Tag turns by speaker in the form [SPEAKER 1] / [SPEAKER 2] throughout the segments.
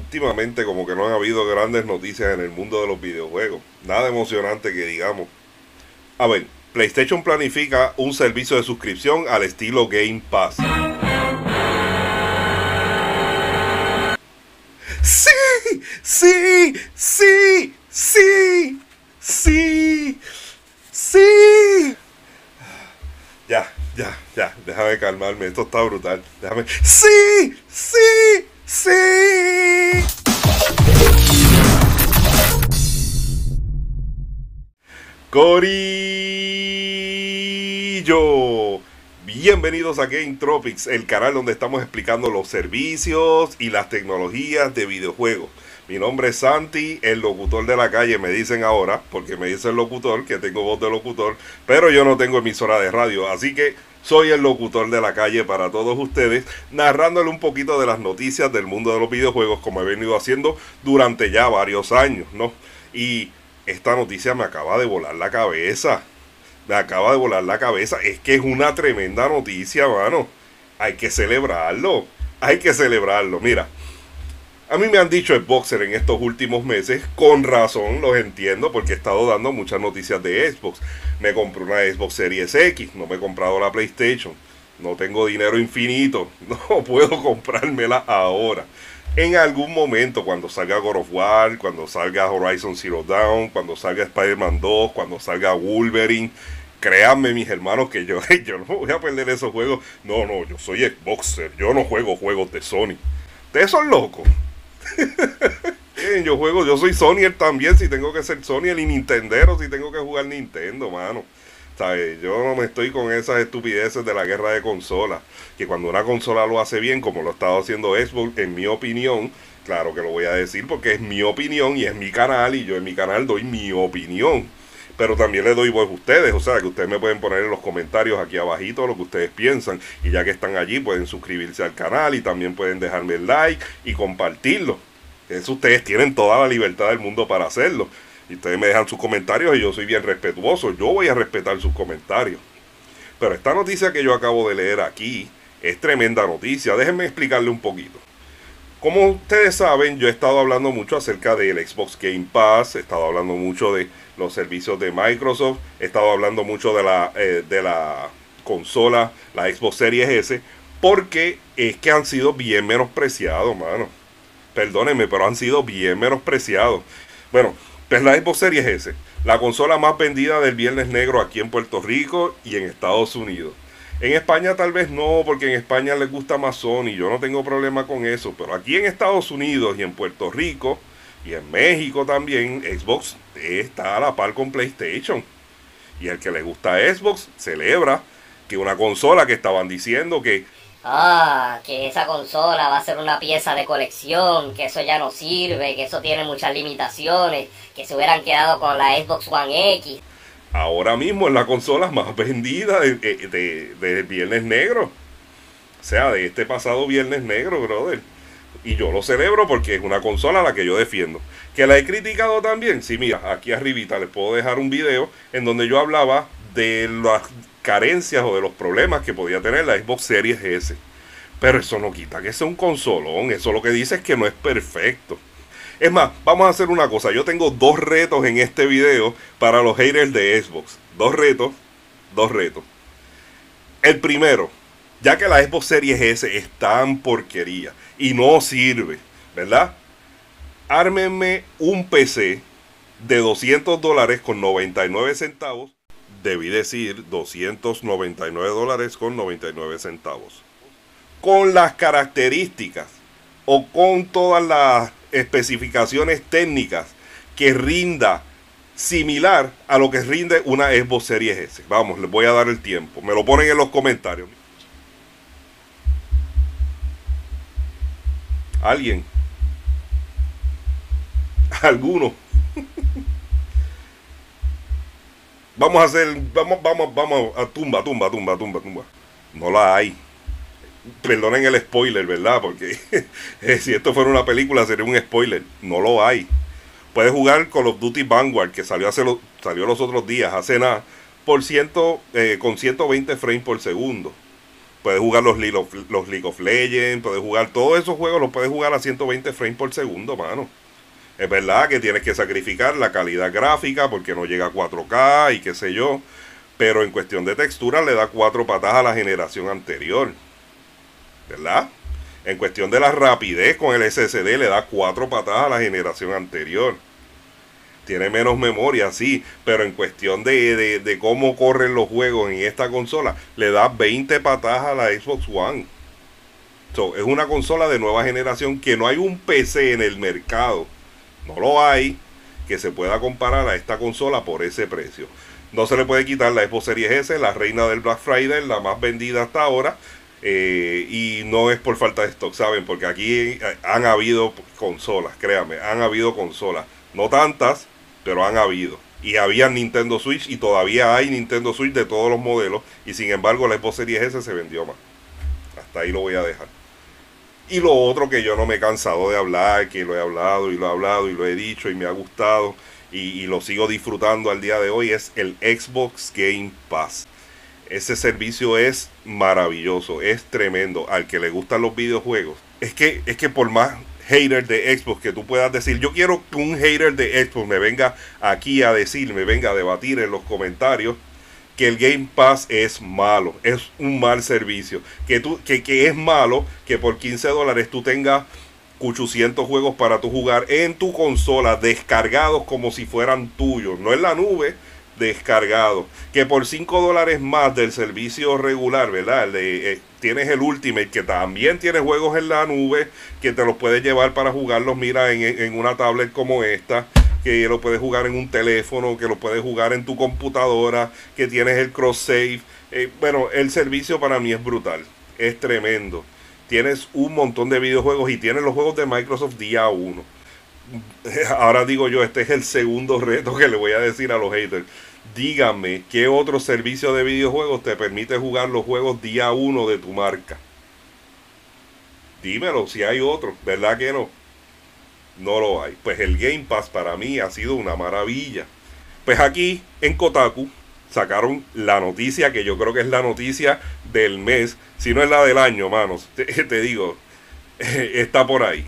[SPEAKER 1] Últimamente como que no han habido grandes noticias en el mundo de los videojuegos. Nada emocionante que digamos. A ver, PlayStation planifica un servicio de suscripción al estilo Game Pass. Sí, sí, sí, sí, sí, sí. Ya, ya, ya, déjame calmarme, esto está brutal. Déjame. Sí, sí, sí. Corillo. Bienvenidos a Game Tropics, el canal donde estamos explicando los servicios y las tecnologías de videojuegos. Mi nombre es Santi, el locutor de la calle, me dicen ahora, porque me dice el locutor, que tengo voz de locutor, pero yo no tengo emisora de radio, así que soy el locutor de la calle para todos ustedes, narrándole un poquito de las noticias del mundo de los videojuegos, como he venido haciendo durante ya varios años, ¿no? Y esta noticia me acaba de volar la cabeza. Me acaba de volar la cabeza. Es que es una tremenda noticia, mano. Hay que celebrarlo. Hay que celebrarlo. Mira, a mí me han dicho Xboxer en estos últimos meses, con razón, los entiendo, porque he estado dando muchas noticias de Xbox. Me compré una Xbox Series X, no me he comprado la PlayStation. No tengo dinero infinito, no puedo comprármela ahora en algún momento, cuando salga God of War, cuando salga Horizon Zero Dawn, cuando salga Spider-Man 2, cuando salga Wolverine, créanme mis hermanos que yo, yo no voy a perder esos juegos. No, no, yo soy Xboxer, yo no juego juegos de Sony. Ustedes son locos. yo juego, yo soy Sonyer también, si tengo que ser Sony y Nintendero, si tengo que jugar Nintendo, mano. Yo no me estoy con esas estupideces de la guerra de consolas. Que cuando una consola lo hace bien, como lo ha estado haciendo Xbox, en mi opinión, claro que lo voy a decir porque es mi opinión y es mi canal y yo en mi canal doy mi opinión. Pero también le doy voz a ustedes, o sea que ustedes me pueden poner en los comentarios aquí abajito lo que ustedes piensan. Y ya que están allí pueden suscribirse al canal y también pueden dejarme el like y compartirlo. Eso ustedes tienen toda la libertad del mundo para hacerlo. Y ustedes me dejan sus comentarios y yo soy bien respetuoso. Yo voy a respetar sus comentarios. Pero esta noticia que yo acabo de leer aquí es tremenda noticia. Déjenme explicarle un poquito. Como ustedes saben, yo he estado hablando mucho acerca del Xbox Game Pass, he estado hablando mucho de los servicios de Microsoft, he estado hablando mucho de la, eh, de la consola, la Xbox Series S, porque es que han sido bien menospreciados, mano. Perdónenme, pero han sido bien menospreciados. Bueno, pues la Xbox Series S, la consola más vendida del Viernes Negro aquí en Puerto Rico y en Estados Unidos. En España tal vez no, porque en España les gusta más Sony, yo no tengo problema con eso, pero aquí en Estados Unidos y en Puerto Rico y en México también, Xbox está a la par con PlayStation. Y el que le gusta Xbox celebra que una consola que estaban diciendo que
[SPEAKER 2] ah, que esa consola va a ser una pieza de colección, que eso ya no sirve, que eso tiene muchas limitaciones, que se hubieran quedado con la Xbox One X.
[SPEAKER 1] Ahora mismo es la consola más vendida de, de, Viernes Negro. O sea, de este pasado Viernes Negro, brother. Y yo lo celebro porque es una consola a la que yo defiendo. Que la he criticado también. Sí, mira, aquí arribita les puedo dejar un video en donde yo hablaba de las carencias o de los problemas que podía tener la Xbox Series S. Pero eso no quita que sea un consolón. Eso lo que dice es que no es perfecto. Es más, vamos a hacer una cosa. Yo tengo dos retos en este video para los haters de Xbox. Dos retos. Dos retos. El primero, ya que la Xbox Series S es tan porquería y no sirve, ¿verdad? Ármenme un PC de 200 dólares con 99 centavos debí decir 299 dólares con 99 centavos. Con las características o con todas las especificaciones técnicas que rinda similar a lo que rinde una Xbox Series S. Vamos, les voy a dar el tiempo. Me lo ponen en los comentarios. ¿Alguien? ¿Alguno? Vamos a hacer, vamos, vamos, vamos a tumba, tumba, tumba, tumba, tumba. No la hay. Perdonen el spoiler, ¿verdad? Porque eh, si esto fuera una película sería un spoiler. No lo hay. Puedes jugar Call of Duty Vanguard, que salió, hace salió los otros días, hace nada, por ciento, eh, con 120 frames por segundo. Puedes jugar los League, of, los League of Legends, puedes jugar todos esos juegos, los puedes jugar a 120 frames por segundo, mano. Es verdad que tienes que sacrificar la calidad gráfica porque no llega a 4K y qué sé yo. Pero en cuestión de textura le da cuatro patas a la generación anterior. ¿Verdad? En cuestión de la rapidez con el SSD le da cuatro patadas a la generación anterior. Tiene menos memoria, sí, pero en cuestión de, cómo corren los juegos en esta consola, le da 20 patadas a la Xbox One. es una consola de nueva generación que no hay un PC en el mercado, no lo hay, que se pueda comparar a esta consola por ese precio. No se le puede quitar la Xbox Series S, la reina del Black Friday, la más vendida hasta ahora, eh, y no es por falta de stock, ¿saben? Porque aquí eh, han habido consolas, créanme, han habido consolas. No tantas, pero han habido. Y había Nintendo Switch y todavía hay Nintendo Switch de todos los modelos. Y sin embargo la Xbox Series S se vendió más. Hasta ahí lo voy a dejar. Y lo otro que yo no me he cansado de hablar, que lo he hablado y lo he hablado y lo he dicho y me ha gustado y, lo sigo disfrutando al día de hoy es el Xbox Game Pass. Ese servicio es maravilloso, es tremendo. Al que le gustan los videojuegos, es que, es que por más hater de Xbox que tú puedas decir, yo quiero que un hater de Xbox me venga aquí a decir, me venga a debatir en los comentarios que el Game Pass es malo, es un mal servicio, que, tú, que, que es malo que por 15 dólares tú tengas 800 juegos para tu jugar en tu consola, descargados como si fueran tuyos, no en la nube, descargado. Que por 5 dólares más del servicio regular, ¿verdad? Eh, tienes el Ultimate, que también tiene juegos en la nube, que te los puedes llevar para jugarlos, mira, en, una tablet como esta que lo puedes jugar en un teléfono, que lo puedes jugar en tu computadora, que tienes el cross save. Eh, bueno, el servicio para mí es brutal, es tremendo. Tienes un montón de videojuegos y tienes los juegos de Microsoft día 1. Ahora digo yo, este es el segundo reto que le voy a decir a los haters dígame qué otro servicio de videojuegos te permite jugar los juegos día uno de tu marca. Dímelo si hay otro, ¿verdad que no? No lo hay. Pues el Game Pass para mí ha sido una maravilla. Pues aquí en Kotaku sacaron la noticia que yo creo que es la noticia del mes, si no es la del año, manos. Te, te digo, está por ahí.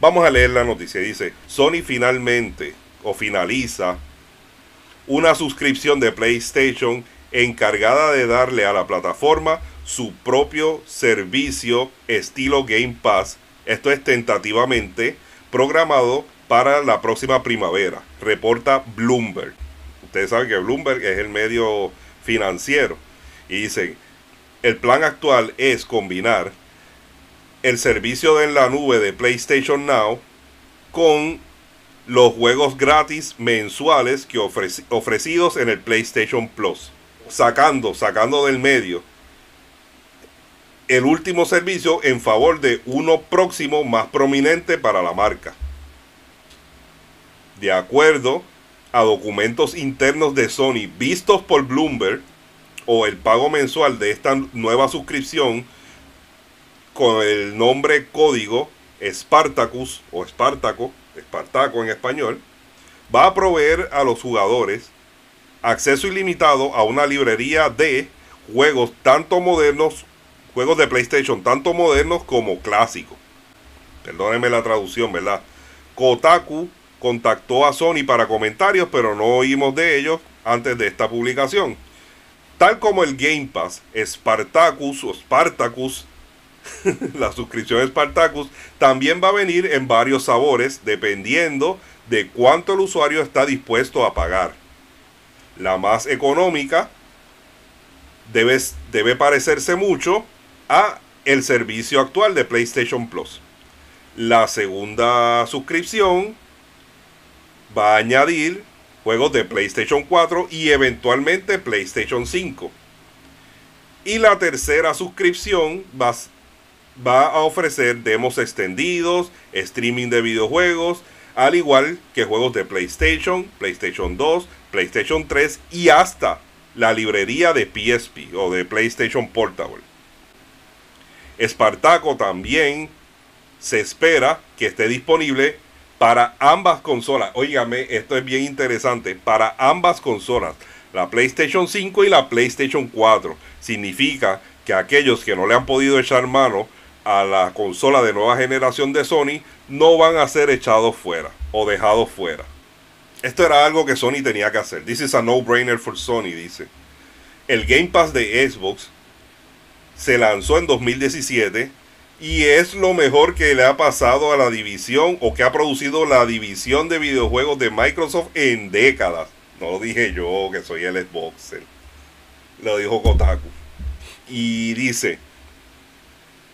[SPEAKER 1] Vamos a leer la noticia. Dice, Sony finalmente o finaliza una suscripción de PlayStation encargada de darle a la plataforma su propio servicio estilo Game Pass. Esto es tentativamente programado para la próxima primavera, reporta Bloomberg. Ustedes saben que Bloomberg es el medio financiero. Y dicen, el plan actual es combinar el servicio de la nube de PlayStation Now con los juegos gratis mensuales que ofrecidos en el PlayStation Plus. Sacando, sacando del medio el último servicio en favor de uno próximo más prominente para la marca. De acuerdo a documentos internos de Sony vistos por Bloomberg, o el pago mensual de esta nueva suscripción con el nombre código Spartacus o Spartaco Espartaco en español, va a proveer a los jugadores acceso ilimitado a una librería de juegos tanto modernos, juegos de PlayStation, tanto modernos como clásicos. Perdónenme la traducción, ¿verdad? Kotaku contactó a Sony para comentarios, pero no oímos de ellos antes de esta publicación. Tal como el Game Pass, Spartacus o Spartacus la suscripción Spartacus también va a venir en varios sabores dependiendo de cuánto el usuario está dispuesto a pagar. La más económica debe, debe parecerse mucho a el servicio actual de PlayStation Plus. La segunda suscripción va a añadir juegos de PlayStation 4 y eventualmente PlayStation 5. Y la tercera suscripción va, va a ofrecer demos extendidos, streaming de videojuegos, al igual que juegos de PlayStation, PlayStation 2, PlayStation 3 y hasta la librería de PSP o de PlayStation Portable. Spartaco también se espera que esté disponible para ambas consolas. Óigame, esto es bien interesante. Para ambas consolas, la PlayStation 5 y la PlayStation 4. Significa que aquellos que no le han podido echar mano a la consola de nueva generación de Sony no van a ser echados fuera o dejados fuera. Esto era algo que Sony tenía que hacer. This is a no-brainer for Sony, dice. El Game Pass de Xbox se lanzó en 2017 y es lo mejor que le ha pasado a la división o que ha producido la división de videojuegos de Microsoft en décadas. No lo dije yo, que soy el Xboxer. Lo dijo Kotaku. Y dice,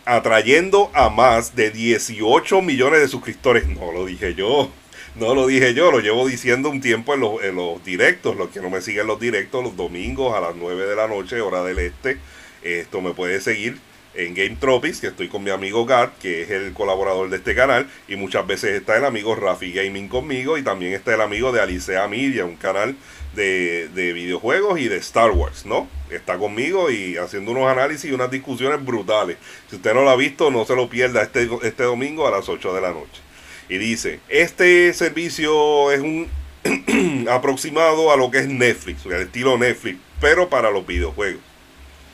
[SPEAKER 1] atrayendo a más de 18 millones de suscriptores. No lo dije yo. No lo dije yo, lo llevo diciendo un tiempo en los, en los directos. Los que no me siguen los directos, los domingos a las 9 de la noche, hora del este. Esto me puede seguir en Game Tropics, que estoy con mi amigo Gart, que es el colaborador de este canal, y muchas veces está el amigo Rafi Gaming conmigo, y también está el amigo de Alicea Media, un canal de, de, videojuegos y de Star Wars, ¿no? Está conmigo y haciendo unos análisis y unas discusiones brutales. Si usted no lo ha visto, no se lo pierda este, este domingo a las 8 de la noche. Y dice, este servicio es un aproximado a lo que es Netflix, el estilo Netflix, pero para los videojuegos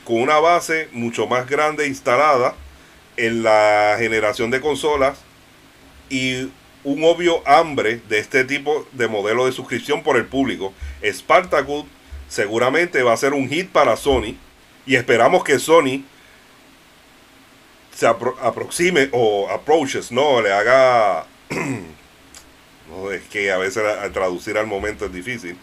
[SPEAKER 1] con una base mucho más grande instalada en la generación de consolas y un obvio hambre de este tipo de modelo de suscripción por el público. Spartacus seguramente va a ser un hit para Sony y esperamos que Sony se aproxime o approaches, no, le haga... no, es que a veces traducir al momento es difícil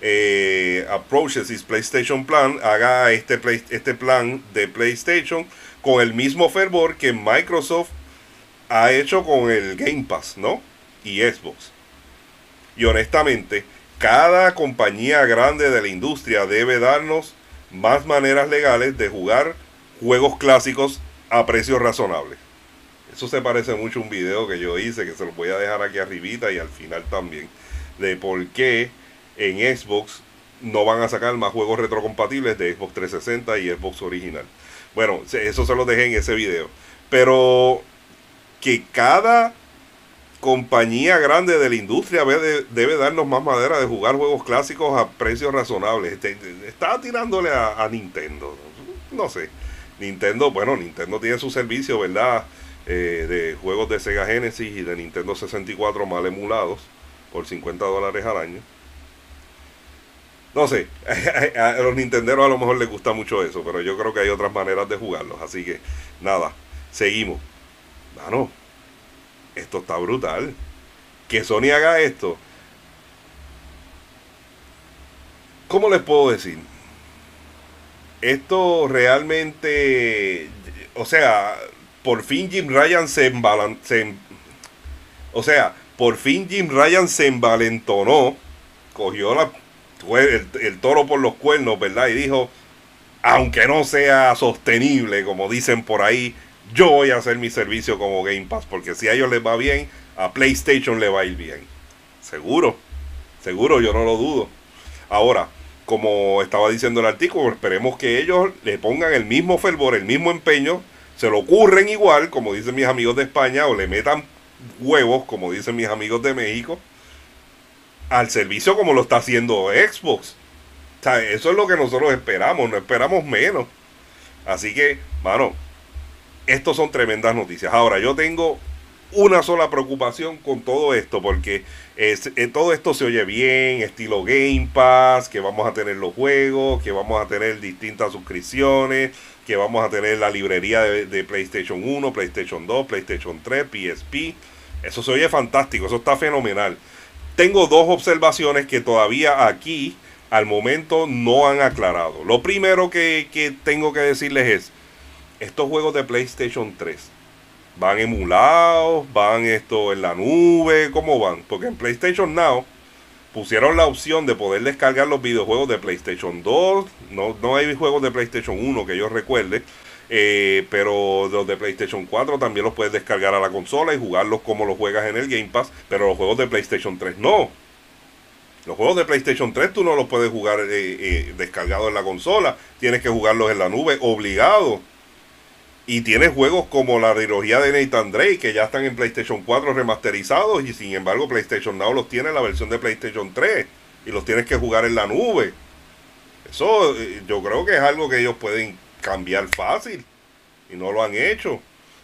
[SPEAKER 1] eh, approaches his PlayStation Plan, haga este, este plan de PlayStation con el mismo fervor que Microsoft ha hecho con el Game Pass, ¿no? Y Xbox. Y honestamente, cada compañía grande de la industria debe darnos más maneras legales de jugar juegos clásicos a precios razonables. Eso se parece mucho a un video que yo hice, que se lo voy a dejar aquí arribita y al final también, de por qué en Xbox no van a sacar más juegos retrocompatibles de Xbox 360 y Xbox original. Bueno, eso se lo dejé en ese video. Pero que cada compañía grande de la industria debe, darnos más madera de jugar juegos clásicos a precios razonables. Este, está tirándole a, Nintendo. No sé. Nintendo, bueno, Nintendo tiene su servicio, ¿verdad? Eh, de juegos de Sega Genesis y de Nintendo 64 mal emulados por 50 dólares al año. No sé, a los nintenderos a lo mejor les gusta mucho eso, pero yo creo que hay otras maneras de jugarlos. Así que, nada, seguimos. Mano, esto está brutal. Que Sony haga esto. ¿Cómo les puedo decir? Esto realmente, o sea, por fin Jim Ryan se, se o sea, por fin Jim Ryan se envalentonó, cogió la fue el, toro por los cuernos, ¿verdad? Y dijo, aunque no sea sostenible, como dicen por ahí, yo voy a hacer mi servicio como Game Pass, porque si a ellos les va bien, a PlayStation le va a ir bien. Seguro, seguro, yo no lo dudo. Ahora, como estaba diciendo el artículo, esperemos que ellos le pongan el mismo fervor, el mismo empeño, se lo ocurren igual, como dicen mis amigos de España, o le metan huevos, como dicen mis amigos de México, al servicio como lo está haciendo Xbox. eso es lo que nosotros esperamos, no esperamos menos. Así que, mano, estos son tremendas noticias. Ahora, yo tengo una sola preocupación con todo esto, porque es, eh, todo esto se oye bien, estilo Game Pass, que vamos a tener los juegos, que vamos a tener distintas suscripciones, que vamos a tener la librería de, de PlayStation 1, PlayStation 2, PlayStation 3, PSP. Eso se oye fantástico, eso está fenomenal tengo dos observaciones que todavía aquí al momento no han aclarado. Lo primero que, tengo que decirles es, estos juegos de PlayStation 3 van emulados, van esto en la nube, ¿cómo van? Porque en PlayStation Now pusieron la opción de poder descargar los videojuegos de PlayStation 2, no, no hay juegos de PlayStation 1 que yo recuerde, eh, pero los de PlayStation 4 también los puedes descargar a la consola y jugarlos como los juegas en el Game Pass. Pero los juegos de PlayStation 3 no. Los juegos de PlayStation 3 tú no los puedes jugar eh, eh, descargados en la consola. Tienes que jugarlos en la nube, obligado. Y tienes juegos como la trilogía de Nathan Drake, que ya están en PlayStation 4 remasterizados. Y sin embargo, PlayStation Now los tiene en la versión de PlayStation 3. Y los tienes que jugar en la nube. Eso yo creo que es algo que ellos pueden cambiar fácil. Y no lo han hecho.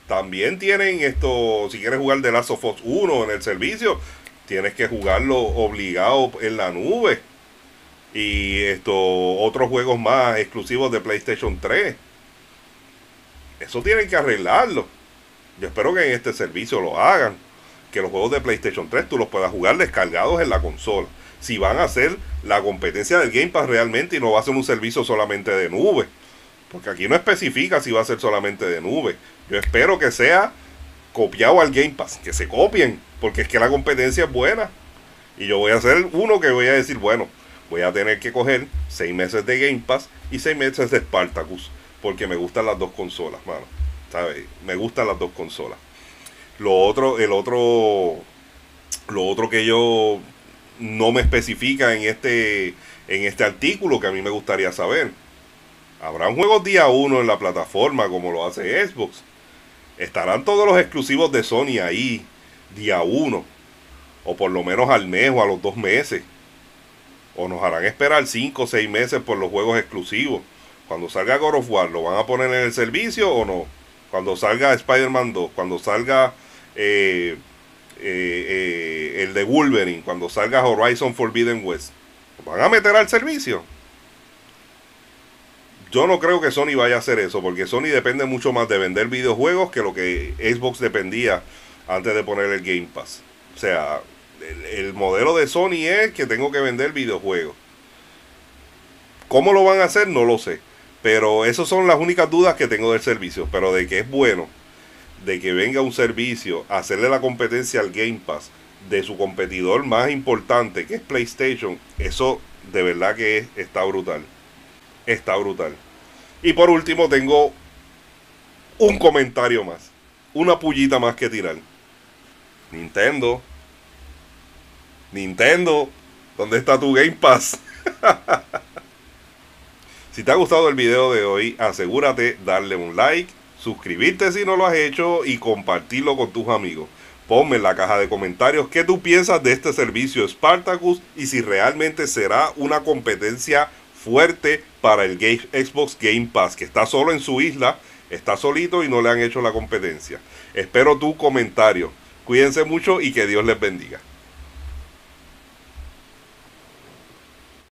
[SPEAKER 1] También tienen esto, si quieres jugar de Last of Us 1 en el servicio, tienes que jugarlo obligado en la nube. Y esto, otros juegos más exclusivos de PlayStation 3. Eso tienen que arreglarlo. Yo espero que en este servicio lo hagan. Que los juegos de PlayStation 3 tú los puedas jugar descargados en la consola. Si van a hacer la competencia del Game Pass realmente y no va a ser un servicio solamente de nube. Porque aquí no especifica si va a ser solamente de nube. Yo espero que sea copiado al Game Pass. Que se copien. Porque es que la competencia es buena. Y yo voy a ser uno que voy a decir, bueno, voy a tener que coger seis meses de Game Pass y seis meses de Spartacus. Porque me gustan las dos consolas, mano. ¿Sabes? Me gustan las dos consolas. Lo otro, el otro, lo otro que yo no me especifica en este, en este artículo que a mí me gustaría saber. Habrán juegos día 1 en la plataforma como lo hace Xbox. Estarán todos los exclusivos de Sony ahí día 1. O por lo menos al mes o a los dos meses. O nos harán esperar 5 o 6 meses por los juegos exclusivos. Cuando salga God of War, ¿lo van a poner en el servicio o no? Cuando salga Spider-Man 2, cuando salga eh, eh, eh, el de Wolverine, cuando salga Horizon Forbidden West, ¿lo van a meter al servicio? Yo no creo que Sony vaya a hacer eso, porque Sony depende mucho más de vender videojuegos que lo que Xbox dependía antes de poner el Game Pass. O sea, el, el modelo de Sony es que tengo que vender videojuegos. ¿Cómo lo van a hacer? No lo sé. Pero esas son las únicas dudas que tengo del servicio. Pero de que es bueno, de que venga un servicio a hacerle la competencia al Game Pass de su competidor más importante, que es PlayStation, eso de verdad que está brutal. Está brutal. Y por último tengo un comentario más. Una pullita más que tirar. Nintendo. Nintendo. ¿Dónde está tu Game Pass? Si te ha gustado el video de hoy, asegúrate darle un like, suscribirte si no lo has hecho y compartirlo con tus amigos. Ponme en la caja de comentarios qué tú piensas de este servicio Spartacus y si realmente será una competencia fuerte para el Xbox Game Pass, que está solo en su isla, está solito y no le han hecho la competencia. Espero tu comentario. Cuídense mucho y que Dios les bendiga.